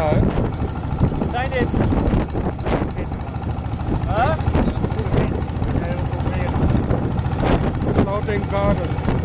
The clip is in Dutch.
Ja, zijn dit? Huh? Heel veel meer. Floating garden.